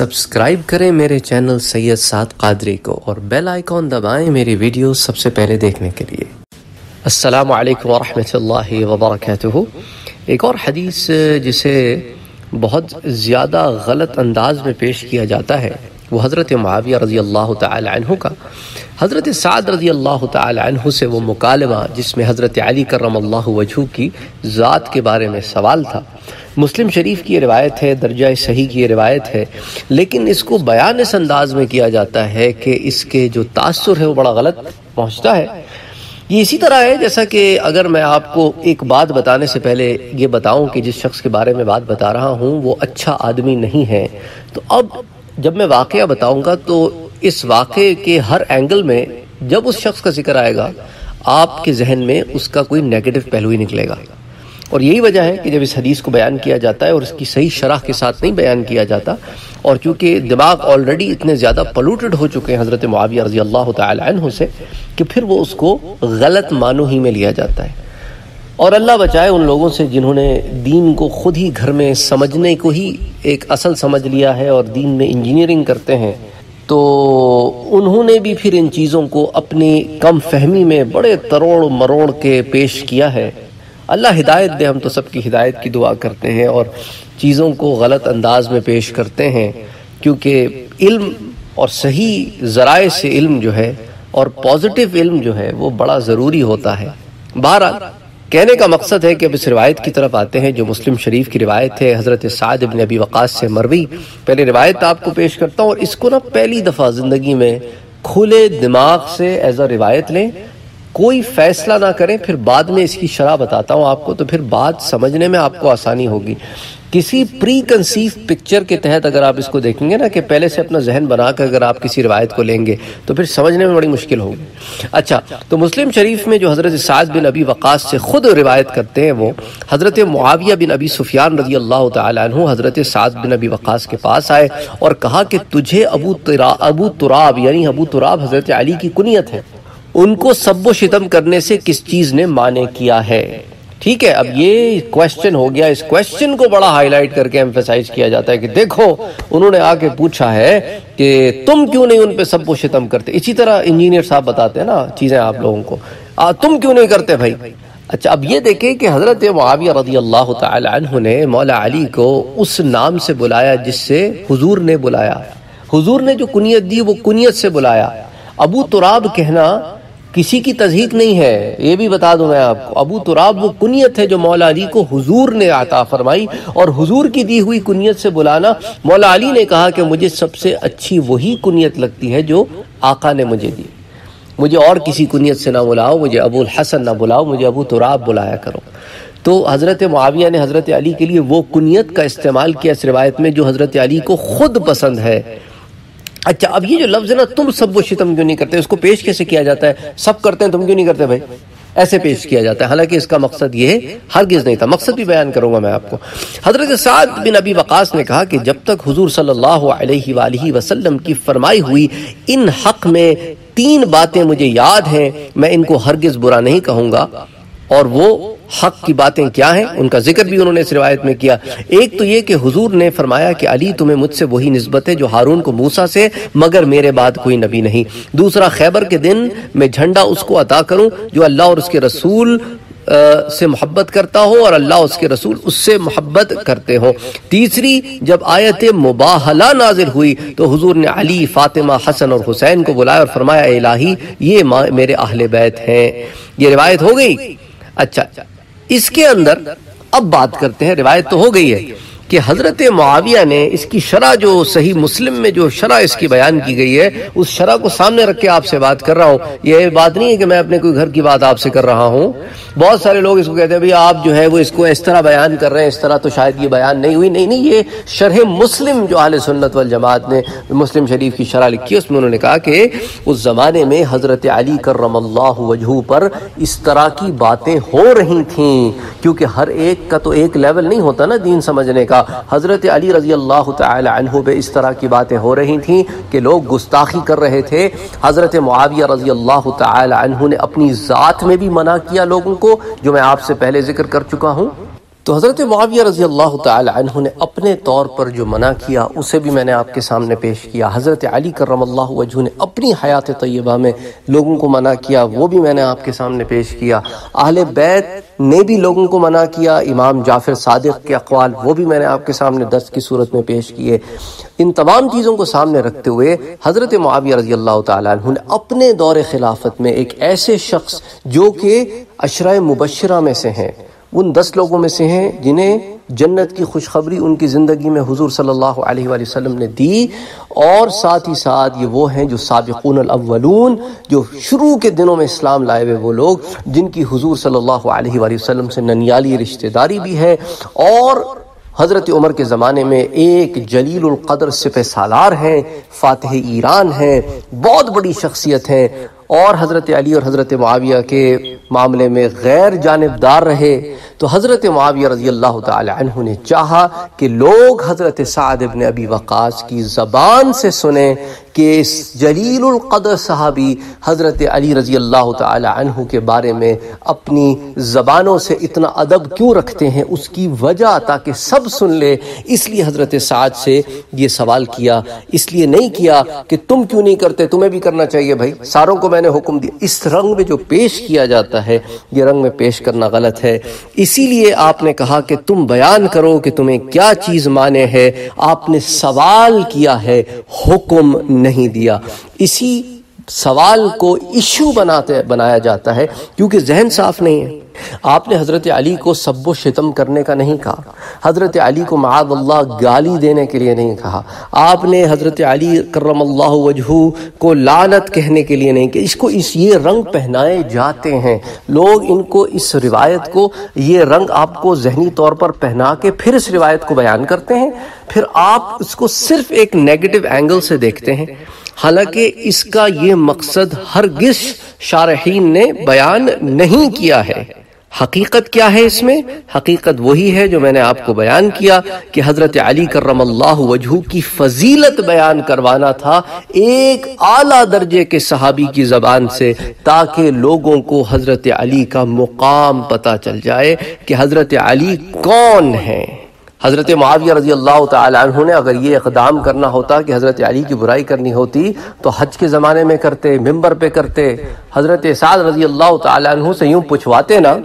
Subscribe کریں میرے channel سید سعد قادری کو اور بیل آئیکن دبائیں میری ویڈیو سب سے پہلے دیکھنے کے لیے۔ السلام علیکم ورحمۃ اللہ وبرکاتہ۔ ایک اور حدیث جسے بہت زیادہ غلط انداز میں پیش کیا جاتا ہے، وہ حضرت معاویہ رضی اللہ تعالی عنہ کا۔ حضرت سعد رضی اللہ تعالی عنہ سے وہ مکالمہ جس میں حضرت علی کرم اللہ وجہ کی ذات کے بارے میں سوال تھا۔ مسلم شریف کی یہ روایت ہے، درجہ صحیح کی یہ روایت ہے، لیکن اس کو بیان اس انداز میں کیا جاتا ہے کہ اس کے جو تاثر ہے وہ بڑا غلط پہنچتا ہے۔ یہ اسی طرح ہے جیسا کہ اگر میں آپ کو ایک بات بتانے سے پہلے یہ بتاؤں کہ جس شخص کے بارے میں بات بتا رہا ہوں، وہ اچھا آدمی نہیں ہے۔ تو اب جب میں واقعہ بتاؤں گا تو اس واقعے کے ہر اینگل میں جب اس شخص کا ذکر آئے گا، آپ کے ذہن میں اس کا کوئی نیگیٹو پہلو ہی نکلے گا۔ اور یہی وجہ ہے کہ جب اس حدیث کو بیان کیا جاتا ہے اور اس کی صحیح شرح کے ساتھ نہیں بیان کیا جاتا اور چونکہ دماغ آلریڈی اتنے زیادہ پلوٹڈ ہو چکے ہیں حضرت معاویہ رضی اللہ تعالی عنہ سے کہ پھر وہ اس کو غلط معنو ہی میں لیا جاتا ہے۔ اور اللہ بچائے ان لوگوں سے جنہوں نے دین کو خود ہی گھر میں سمجھنے کو ہی ایک اصل سمجھ لیا ہے اور دین میں انجینئرنگ کرتے ہیں، تو انہوں نے بھی پھر ان چیزوں کو اپنی کم فہمی میں بڑے تروڑ مروڑ کے پیش کیا ہے۔ اللہ ہدایت دے، ہم تو سب کی ہدایت کی دعا کرتے ہیں اور چیزوں کو غلط انداز میں پیش کرتے ہیں، کیونکہ علم اور صحیح ذرائع سے علم جو ہے اور پازیٹیو علم جو ہے، وہ بڑا ضروری ہوتا ہے۔ بہرحال، کہنے کا مقصد ہے کہ اب اس روایت کی طرف آتے ہیں، جو مسلم شریف کی روایت ہے، حضرت سعد ابن ابی وقاص سے مروی۔ پہلے روایت آپ کو پیش کرتا ہوں اور اس کو نا پہلی دفعہ زندگی میں کھلے دماغ سے ایز اے روایت لیں۔ کوئی فیصلہ نہ کریں، پھر بعد میں اس کی شرح بتاتا ہوں آپ کو، تو پھر بات سمجھنے میں آپ کو آسانی ہوگی۔ کسی پری کنسیف پکچر کے تحت اگر آپ اس کو دیکھیں گے نا کہ پہلے سے اپنا ذہن بنا کر اگر آپ کسی روایت کو لیں گے، تو پھر سمجھنے میں بڑی مشکل ہوگی۔ اچھا تو مسلم شریف میں جو حضرت سعد بن ابی وقاص سے خود روایت کرتے ہیں وہ، حضرت معاویہ بن ابی سفیان رضی اللہ تعالیٰ عنہ حضرت سعد بن ابی وقاص کے پاس آئے اور کہا کہ تجھے ابو ابو تراب یعنی ابو تراب حضرت علی کی کنیت ہے۔ ان کو سب و شتم کرنے سے کس چیز نے مانے کیا ہے؟ ٹھیک ہے، اب یہ کوشچن ہو گیا۔ اس کوشچن کو بڑا ہائی لائٹ کر کے ایمفیسائز کیا جاتا ہے کہ دیکھو، انہوں نے آ کے پوچھا ہے کہ تم کیوں نہیں ان پہ سب و شتم کرتے؟ اسی طرح انجینئر صاحب بتاتے ہیں نا چیزیں آپ لوگوں کو۔ تم کیوں نہیں کرتے بھائی؟ اچھا اب یہ دیکھیں کہ حضرت معاویہ رضی اللہ تعالی عنہ نے مولا علی کو اس نام سے بلایا جس سے حضور نے بلایا۔ حضور نے جو کنیت دی، وہ کنیت سے بلایا۔ ابو تراب کہنا کسی کی تذہیق نہیں ہے، یہ بھی بتا دوں میں آپ کو۔ ابو تراب وہ کنیت ہے جو مولا علی کو حضور نے عطا فرمائی اور حضور کی دی ہوئی کنیت سے بلانا، مولا علی نے کہا کہ مجھے سب سے اچھی وہی کنیت لگتی ہے جو آقا نے مجھے دی۔ مجھے اور کسی کنیت سے نہ بلاؤ، مجھے ابو الحسن نہ بلاؤ، مجھے ابو تراب بلایا کرو۔ تو حضرت معاویہ نے حضرت علی کے لیے وہ کنیت کا استعمال کیا اس روایت میں جو حضرت علی کو خود پسند ہے۔ اچھا اب یہ جو لفظ ہے نا، تم سب وہ شتم کیوں نہیں کرتے؟ اس کو پیش کیسے کیا جاتا ہے؟ سب کرتے ہیں، تم کیوں نہیں کرتے بھائی؟ ایسے پیش کیا جاتا ہے۔ حالانکہ اس کا مقصد یہ ہرگز نہیں تھا۔ مقصد بھی بیان کروں گا میں آپ کو۔ حضرت سعد بن ابی وقاص نے کہا کہ جب تک حضور صلی اللہ علیہ وآلہ وسلم کی فرمائی ہوئی، ان حق میں تین باتیں مجھے یاد ہیں، میں ان کو ہرگز برا نہیں کہوں گا۔ اور وہ حق کی باتیں کیا ہیں؟ ان کا ذکر بھی انہوں نے اس روایت میں کیا۔ ایک تو یہ کہ حضور نے فرمایا کہ علی تمہیں مجھ سے وہی نسبت ہے جو ہارون کو موسیٰ سے، مگر میرے بعد کوئی نبی نہیں۔ دوسرا، خیبر کے دن میں جھنڈا اس کو عطا کروں جو اللہ اور اس کے رسول سے محبت کرتا ہو اور اللہ اس کے رسول اس سے محبت کرتے ہو۔ تیسری، جب آیت مباہلہ نازل ہوئی تو حضور نے علی، فاطمہ، حسن اور حسین کو بلایا اور فرمایا الہی، یہ میرے اہل بیت ہیں۔ یہ روایت ہو گئی؟ اچھا۔ اس کے اندر اب بات کرتے ہیں روایت تو ہو گئی ہے۔ کہ حضرت معاویہ نے اس کی شرح جو صحیح مسلم میں جو شرح اس کی بیان کی گئی ہے، اس شرح کو سامنے رکھ کے آپ سے بات کر رہا ہوں۔ یہ بات نہیں ہے کہ میں اپنے کوئی گھر کی بات آپ سے کر رہا ہوں۔ بہت سارے لوگ اس کو کہتے ہیں آپ جو ہے وہ اس کو اس طرح بیان کر رہے ہیں، اس طرح تو شاید یہ بیان نہیں ہوئی۔ نہیں نہیں، یہ شرح مسلم جو اہل سنت والجماعت نے مسلم شریف کی شرح لکھی اس میں انہوں نے کہا کہ اس زمانے میں حضرت علی کرم اللہ وجہ پر اس طرح کی باتیں ہو رہی تھیں۔ کیونکہ ہر ایک کا تو ایک لیول نہیں ہوتا نا دین سمجھنے کا۔ حضرت علی رضی اللہ تعالی عنہ پہ اس طرح کی باتیں ہو رہی تھیں کہ لوگ گستاخی کر رہے تھے۔ حضرت معاویہ رضی اللہ تعالی عنہ نے اپنی ذات میں بھی منع کیا لوگوں کو، جو میں آپ سے پہلے ذکر کر چکا ہوں۔ تو حضرت معاویہ رضی اللہ تعالی عنہ نے اپنے طور پر جو منع کیا، اسے بھی میں نے آپ کے سامنے پیش کیا۔ حضرت علی کرم اللہ وجہ نے اپنی حیات طیبہ میں لوگوں کو منع کیا، وہ بھی میں نے آپ کے سامنے پیش کیا۔ اہل بیت نے بھی لوگوں کو منع کیا، امام جعفر صادق کے اقوال، وہ بھی میں نے آپ کے سامنے دس کی صورت میں پیش کیے۔ ان تمام چیزوں کو سامنے رکھتے ہوئے حضرت معاویہ رضی اللہ تعالیٰ عنہ نے اپنے دور خلافت میں ایک ایسے شخص جو کہ عشرہ مبشرہ میں سے ہیں۔ ان دس لوگوں میں سے ہیں جنہیں جنت کی خوشخبری ان کی زندگی میں حضور صلی اللہ علیہ وآلہ وسلم نے دی اور ساتھ ہی ساتھ یہ وہ ہیں جو سابقون الاولون، جو شروع کے دنوں میں اسلام لائے ہوئے وہ لوگ، جن کی حضور صلی اللہ علیہ وآلہ وسلم سے ننیالی رشتہ داری بھی ہے اور حضرت عمر کے زمانے میں ایک جلیل القدر سپہ سالار ہیں، فاتح ایران ہیں، بہت بڑی شخصیت ہیں۔ اور حضرت علی اور حضرت معاویہ کے معاملے میں غیر جانبدار رہے تو حضرت معاویہ رضی اللہ تعالی عنہ نے چاہا کہ لوگ حضرت سعد ابن ابی وقاص کی زبان سے سنیں کہ اس جلیل القدر صحابی حضرت علی رضی اللہ تعالی عنہ کے بارے میں اپنی زبانوں سے اتنا ادب کیوں رکھتے ہیں؟ اس کی وجہ تاکہ سب سن لے۔ اس لیے حضرت سعد سے یہ سوال کیا۔ اس لیے نہیں کیا کہ تم کیوں نہیں کرتے؟ تمہیں بھی کرنا چاہیے بھائی۔ ساروں کو میں نے حکم دیا۔ اس رنگ میں جو پیش کیا جاتا ہے، یہ رنگ میں پیش کرنا غلط ہے۔ اسی لیے آپ نے کہا کہ تم بیان کرو کہ تمہیں کیا چیز مانے ہے۔ آپ نے سوال کیا ہے، حکم نہیں دیا۔ اسی سوال کو ایشو بناتے بنایا جاتا ہے، کیونکہ ذہن صاف نہیں ہے۔ آپ نے حضرت علی کو سب و شتم کرنے کا نہیں کہا۔ حضرت علی کو معاذ اللہ گالی دینے کے لیے نہیں کہا۔ آپ نے حضرت علی کرم اللہ وجہ کو لعنت کہنے کے لیے نہیں کہا۔ اس کو اس یہ رنگ پہنائے جاتے ہیں۔ لوگ ان کو اس روایت کو، یہ رنگ آپ کو ذہنی طور پر پہنا کے پھر اس روایت کو بیان کرتے ہیں۔ پھر آپ اس کو صرف ایک نیگٹو اینگل سے دیکھتے ہیں۔ حالانکہ اس کا یہ مقصد ہرگز شارحین نے بیان نہیں کیا ہے۔ حقیقت کیا ہے اس میں؟ حقیقت وہی ہے جو میں نے آپ کو بیان کیا کہ حضرت علی کرم اللہ وجہ کی فضیلت بیان کروانا تھا ایک اعلیٰ درجے کے صحابی کی زبان سے تاکہ لوگوں کو حضرت علی کا مقام پتا چل جائے کہ حضرت علی کون ہیں۔ حضرت معاویہ رضی اللہ تعالیٰ عنہ نے اگر یہ اقدام کرنا ہوتا کہ حضرت علی کی برائی کرنی ہوتی تو حج کے زمانے میں کرتے ممبر پہ کرتے، حضرت سعد رضی اللہ تعالیٰ عنہ سے یوں پوچھواتے نا،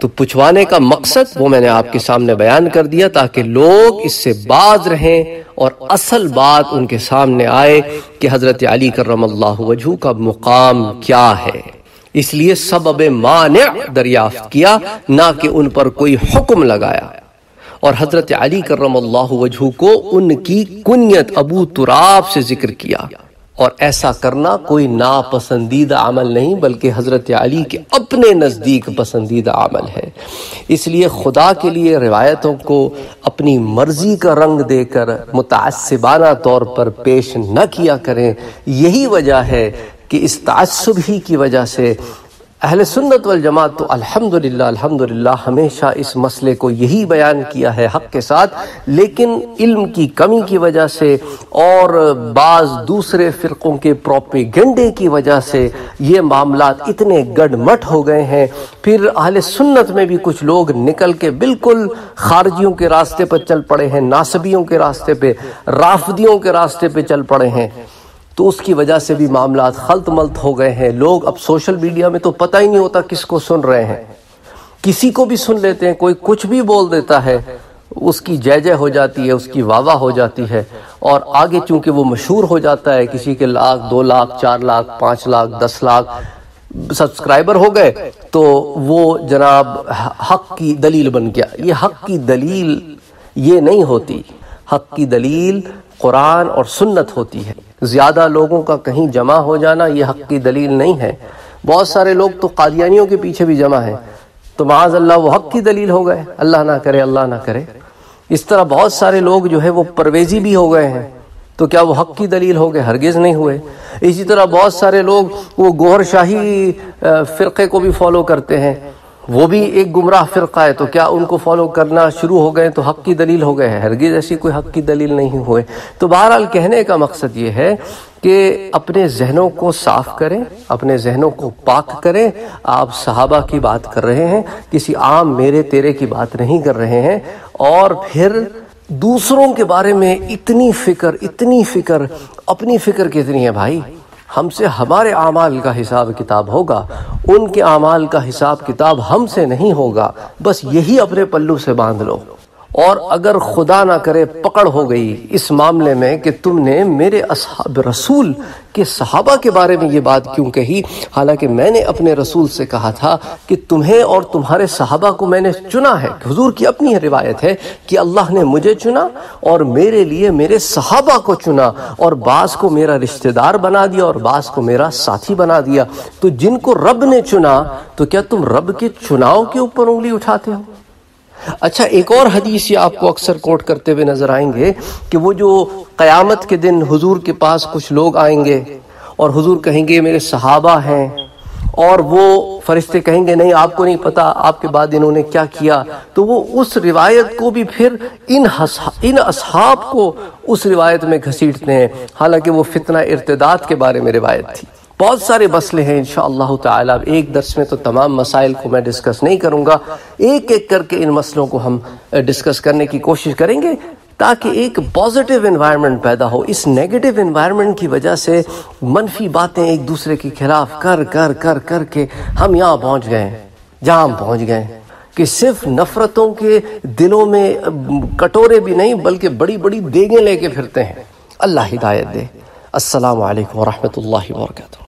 تو پوچھوانے کا مقصد وہ میں نے آپ کے سامنے بیان کر دیا تاکہ لوگ اس سے باز رہیں اور اصل بات ان کے سامنے آئے کہ حضرت علی کرم اللہ وجہ کا مقام کیا ہے۔ اس لیے سبب مانع دریافت کیا، نہ کہ ان پر کوئی حکم لگایا۔ اور حضرت علی کرم اللہ وجہ کو ان کی کنیت ابو تراب سے ذکر کیا۔ اور ایسا کرنا کوئی ناپسندیدہ عمل نہیں، بلکہ حضرت علی کے اپنے نزدیک پسندیدہ عمل ہے۔ اس لیے خدا کے لیے روایتوں کو اپنی مرضی کا رنگ دے کر متعصبانہ طور پر پیش نہ کیا کریں۔ یہی وجہ ہے کہ اس تعصب ہی کی وجہ سے اہل سنت والجماعت تو الحمدللہ الحمدللہ، ہمیشہ اس مسئلے کو یہی بیان کیا ہے حق کے ساتھ، لیکن علم کی کمی کی وجہ سے اور بعض دوسرے فرقوں کے پروپیگنڈے کی وجہ سے یہ معاملات اتنے گڑ مٹ ہو گئے ہیں۔ پھر اہل سنت میں بھی کچھ لوگ نکل کے بالکل خارجیوں کے راستے پر چل پڑے ہیں ناسبیوں کے راستے پہ، رافدیوں کے راستے پہ چل پڑے ہیں۔ تو اس کی وجہ سے بھی معاملات خلط ملت ہو گئے ہیں۔ لوگ اب سوشل میڈیا میں تو پتہ ہی نہیں ہوتا کس کو سن رہے ہیں۔ کسی کو بھی سن لیتے ہیں، کوئی کچھ بھی بول دیتا ہے، اس کی جے جے ہو جاتی ہے، اس کی واہ واہ ہو جاتی ہے۔ اور آگے چونکہ وہ مشہور ہو جاتا ہے، کسی کے لاکھ، دو لاکھ، چار لاکھ، پانچ لاکھ، دس لاکھ سبسکرائبر ہو گئے، تو وہ جناب حق کی دلیل بن گیا۔ یہ حق کی دلیل یہ نہیں ہوتی۔ حق کی دلیل قرآن اور سنت ہوتی ہے۔ زیادہ لوگوں کا کہیں جمع ہو جانا یہ حق کی دلیل نہیں ہے۔ بہت سارے لوگ تو قادیانیوں کے پیچھے بھی جمع ہیں۔ تو معاذ اللہ وہ حق کی دلیل ہو گئے۔ اللہ نہ کرے، اللہ نہ کرے۔ اس طرح بہت سارے لوگ جو ہے وہ پرویزی بھی ہو گئے ہیں۔ تو کیا وہ حق کی دلیل ہو گئے؟ ہرگز نہیں ہوئے۔ اسی طرح بہت سارے لوگ وہ گوہر شاہی فرقے کو بھی فالو کرتے ہیں۔ وہ بھی ایک گمراہ فرقہ ہے، تو کیا ان کو فالو کرنا شروع ہو گئے تو حق کی دلیل ہو گئے ہیں؟ ہرگز ایسی کوئی حق کی دلیل نہیں ہوئے۔ تو بہرحال کہنے کا مقصد یہ ہے کہ اپنے ذہنوں کو صاف کریں، اپنے ذہنوں کو پاک کریں۔ آپ صحابہ کی بات کر رہے ہیں، کسی عام میرے تیرے کی بات نہیں کر رہے ہیں۔ اور پھر دوسروں کے بارے میں اتنی فکر اتنی فکر، اپنی فکر کتنی ہے بھائی؟ ہم سے ہمارے اعمال کا حساب کتاب ہوگا، ان کے اعمال کا حساب کتاب ہم سے نہیں ہوگا، بس یہی اپنے پلو سے باندھ لو۔ اور اگر خدا نہ کرے پکڑ ہو گئی اس معاملے میں کہ تم نے میرے اصحاب رسول کے صحابہ کے بارے میں یہ بات کیوں کہی؟ حالانکہ میں نے اپنے رسول سے کہا تھا کہ تمہیں اور تمہارے صحابہ کو میں نے چنا ہے۔ حضور کی اپنی روایت ہے کہ اللہ نے مجھے چنا اور میرے لیے میرے صحابہ کو چنا اور بعض کو میرا رشتہ دار بنا دیا اور بعض کو میرا ساتھی بنا دیا۔ تو جن کو رب نے چنا، تو کیا تم رب کے چناؤ کے اوپر انگلی اٹھاتے ہو؟ اچھا ایک اور حدیث یہ آپ کو اکثر کوٹ کرتے ہوئے نظر آئیں گے کہ وہ جو قیامت کے دن حضور کے پاس کچھ لوگ آئیں گے اور حضور کہیں گے، میرے صحابہ ہیں، اور وہ فرشتے کہیں گے، نہیں، آپ کو نہیں پتا آپ کے بعد انہوں نے کیا کیا۔ تو وہ اس روایت کو بھی پھر ان ان اصحاب کو اس روایت میں گھسیٹتے ہیں۔ حالانکہ وہ فتنہ ارتداد کے بارے میں روایت تھی۔ بہت سارے مسئلے ہیں انشاءاللہ تعالی. ایک درس میں تو تمام مسائل کو میں ڈسکس نہیں کروں گا. ایک ایک کر کے ان مسئلوں کو ہم ڈسکس کرنے کی کوشش کریں گے تاکہ ایک پازیٹیو انوائرمنٹ پیدا ہو. اس نیگیٹو انوائرمنٹ کی وجہ سے منفی باتیں ایک دوسرے کے خلاف کر کر کر کر کے ہم یہاں پہنچ گئے جہاں ہم پہنچ گئے کہ صرف نفرتوں کے دلوں میں کٹورے بھی نہیں بلکہ بڑی بڑی دیگیں لے کے پھرتے ہیں. اللہ ہدایت دے. السلام علیکم ورحمۃ اللہ وبرکاتہ.